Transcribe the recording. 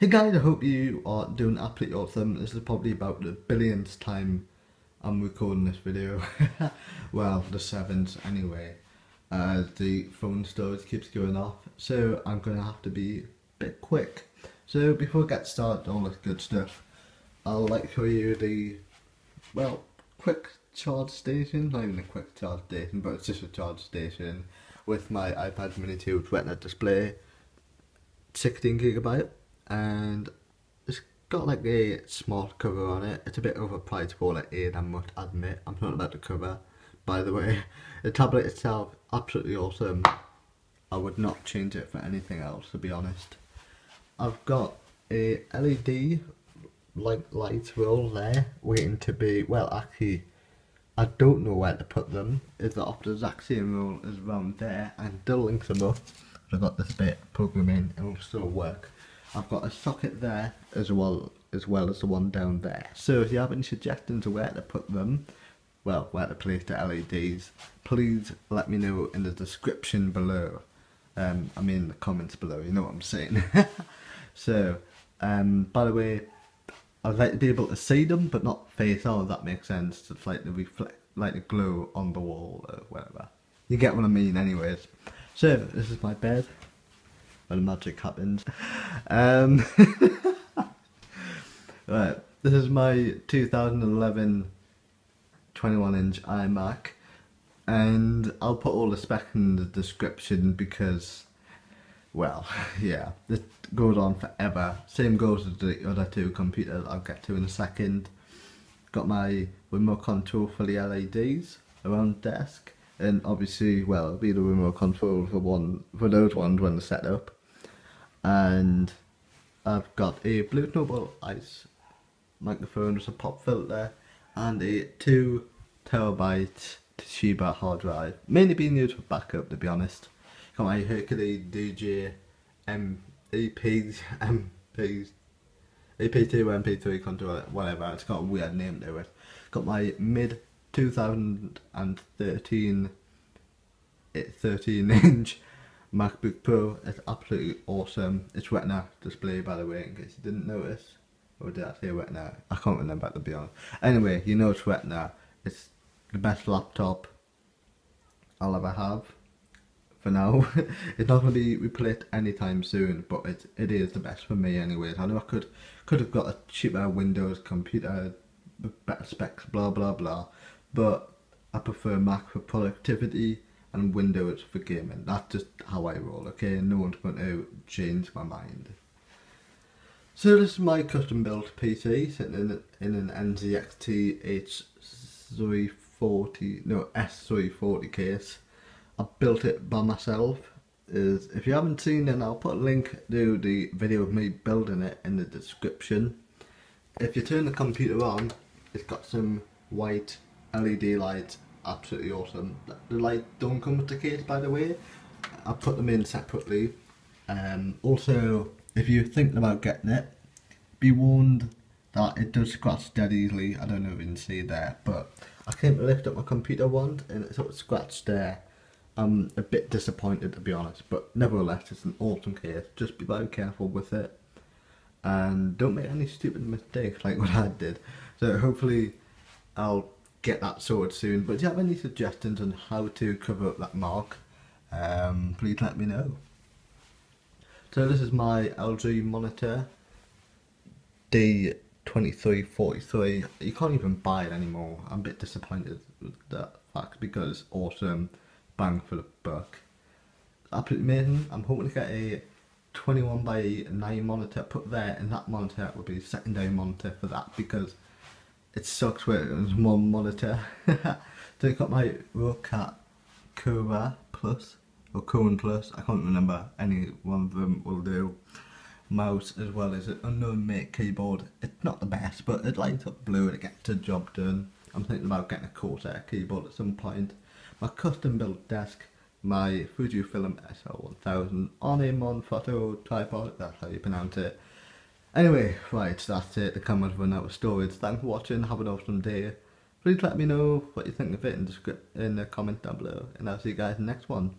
Hey guys, I hope you are doing absolutely awesome. This is probably about the billionth time I'm recording this video. well, the seventh anyway. Uh, the phone storage keeps going off, so I'm going to have to be a bit quick. So before I get started all this good stuff, I'll like show you the, well, quick charge station, not even a quick charge station, but it's just a charge station with my iPad mini 2 Retina display, 16 gigabyte, and it's got like a smart cover on it. It's a bit overpriced for like it, I must admit. I'm not about the cover, by the way. The tablet itself, absolutely awesome. I would not change it for anything else, to be honest. I've got a LED like light roll there, waiting to be, well actually, I don't know where to put them. Is the Optus Axiom roll is around there, and still link them up. I've got this bit programming, and it will still work. I've got a socket there as well as well as the one down there. So if you have any suggestions of where to put them, well, where to place the LEDs, please let me know in the description below. Um, I mean the comments below, you know what I'm saying. so, um, by the way, I'd like to be able to see them, but not face on. That makes sense. It's like the reflect, like the glow on the wall or whatever. You get what I mean, anyways. So this is my bed the magic happens. Um, right, this is my 2011 21 inch iMac, and I'll put all the spec in the description because, well, yeah, this goes on forever. Same goes with the other two computers I'll get to in a second. Got my remote control for the LEDs around the desk and obviously well it'll be the remote control for one for those ones when they're set up and I've got a Blue Snowball Ice microphone with a pop filter and a 2 terabyte Toshiba hard drive. Mainly being used for backup to be honest. Got my Hercules DJ M EP MP AP2 MP3 controller whatever. It's got a weird name to it. Got my mid 2013 eh, 13 inch MacBook Pro. It's absolutely awesome. It's Retina display by the way in case you didn't notice. Or did I say Retina? I can't remember to be honest. Anyway, you know it's Retina. It's the best laptop I'll ever have. For now, it's not going to be replaced anytime soon, but it it is the best for me anyways. I know I could could have got a cheaper Windows computer, better specs, blah blah blah, but I prefer Mac for productivity and Windows for gaming. That's just how I roll, okay? No one's going to change my mind. So this is my custom built PC sitting in, in an NZXT H340, no S340 case. I built it by myself. Is If you haven't seen it, I'll put a link to the video of me building it in the description. If you turn the computer on, it's got some white LED lights absolutely awesome. The light don't come with the case by the way. I put them in separately. Um, also, if you're thinking about getting it, be warned that it does scratch dead easily. I don't know if you can see there, but I came to lift up my computer once and it sort of scratched there. I'm a bit disappointed to be honest, but nevertheless it's an awesome case. Just be very careful with it and don't make any stupid mistakes like what I did. So hopefully I'll get that sorted soon. But do you have any suggestions on how to cover up that mark? Um, please let me know. So this is my LG monitor, D2343. You can't even buy it anymore. I'm a bit disappointed with that fact because awesome, bang for the buck. Absolutely amazing. I'm hoping to get a 21 by 9 monitor put there and that monitor will be a secondary monitor for that because it sucks there's one monitor. so I got my Roccat Cura Plus or Kone Plus, I can't remember, any one of them will do. Mouse as well as an unknown make keyboard. It's not the best, but it lights up blue and it gets the job done. I'm thinking about getting a Corsair keyboard at some point. My custom built desk, my Fujifilm SL1000 on a Manfrotto tripod, that's how you pronounce it. Anyway, right, that's it. The camera's run out of storage. Thanks for watching. Have an awesome day. Please let me know what you think of it in the, in the comment down below. And I'll see you guys in the next one.